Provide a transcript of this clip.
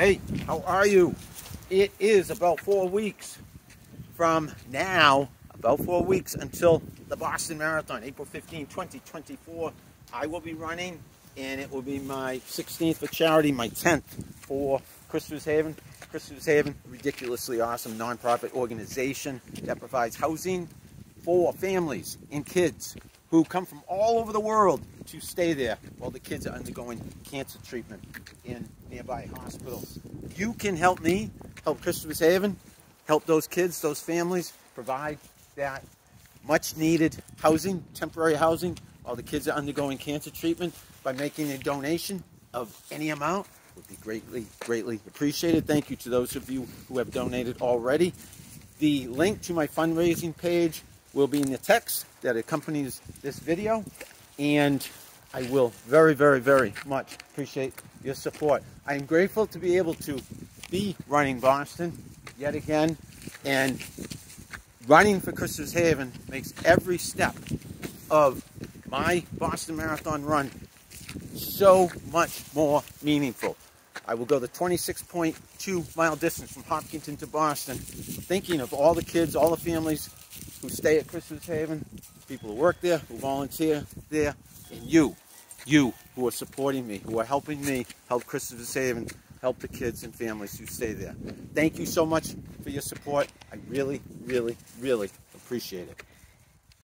Hey, how are you? It is about four weeks from now, about four weeks until the Boston Marathon, April 15, 2024. I will be running, and it will be my 16th for charity, my 10th for Christopher's Haven. Christopher's Haven, ridiculously awesome nonprofit organization that provides housing for families and kids who come from all over the world to stay there while the kids are undergoing cancer treatment in nearby hospitals. You can help me, help Christopher's Haven, help those kids, those families, provide that much needed housing, temporary housing, while the kids are undergoing cancer treatment by making a donation of any amount would be greatly, greatly appreciated. Thank you to those of you who have donated already. The link to my fundraising page will be in the text that accompanies this video. And I will very, very, very much appreciate your support. I am grateful to be able to be running Boston yet again. And running for Christopher's Haven makes every step of my Boston Marathon run so much more meaningful. I will go the 26.2 mile distance from Hopkinton to Boston, thinking of all the kids, all the families who stay at Christopher's Haven, people who work there, who volunteer there, and you, you who are supporting me, who are helping me help Christopher's Haven, help the kids and families who stay there. Thank you so much for your support. I really, really, really appreciate it.